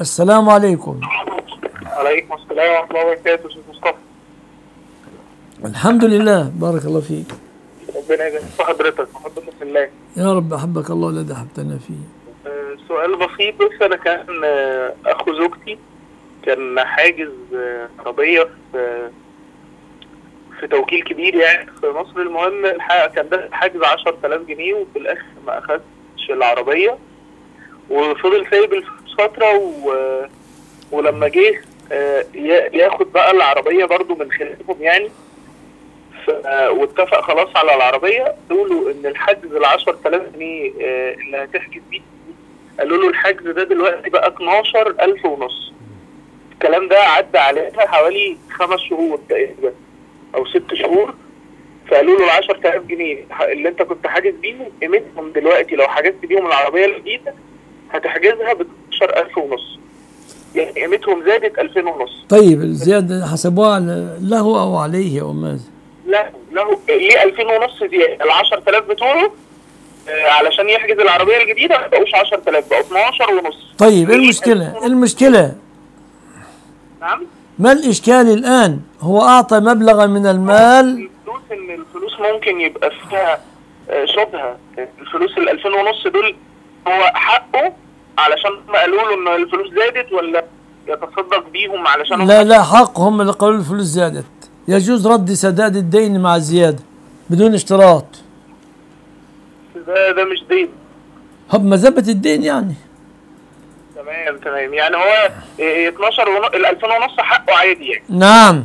السلام عليكم. عليكم السلام ورحمة الله وبركاته أستاذ مصطفى. الحمد لله بارك الله فيك. ربنا يجزاك في حضرتك محبة في الله. يا رب أحبك الله الذي أحببتنا فيه. آه، سؤال بسيط. بس أنا كان آه، أخو زوجتي كان حاجز عربية في في توكيل كبير يعني في مصر. المهم كان ده حاجز 10000 جنيه وفي الآخر ما أخدش العربية. وفضل سايب الفلوس فترة و... ولما جه آه، يا- ياخد بقى العربية برضو من خلالهم يعني. ف... واتفق خلاص على العربية. قالوا إن الحجز ال 10000 جنيه آه، اللي هتحجز بيه قالوا له الحجز ده دلوقتي بقى 12000 ونص. الكلام ده عدى عليها حوالي خمس شهور تقريبا أو ست شهور. فقالوا له ال 10000 جنيه اللي أنت كنت حاجز بيهم قيمتهم دلوقتي. لو حجزت بيهم العربية الجديدة هتحجزها ب 12000 ونص. يعني قيمتهم زادت 2000 ونص. طيب الزيادة حسبوها له أو عليه أو ماذا لا له. ليه 2000 ونص زياده ال 10000 بتوعه آه، علشان يحجز العربية الجديدة ما بقوش 10000 بقوا 12 ونص. طيب إيه المشكلة؟ المشكلة؟ نعم؟ ما الإشكال الآن؟ هو أعطى مبلغا من المال؟ الفلوس ان الفلوس ممكن يبقى فيها آه، شبهة. الفلوس ال 2000 ونص دول هو حقه علشان هم قالوا له إن الفلوس زادت ولا يتصدق بيهم علشان لا لا حقهم اللي قالوا الفلوس زادت. يجوز رد سداد الدين مع زيادة بدون اشتراط. ده ده مش دين. هم مذبة الدين يعني. تمام تمام. يعني هو آه، 12 ونص ال 2000 ونص حقه عادي يعني. نعم.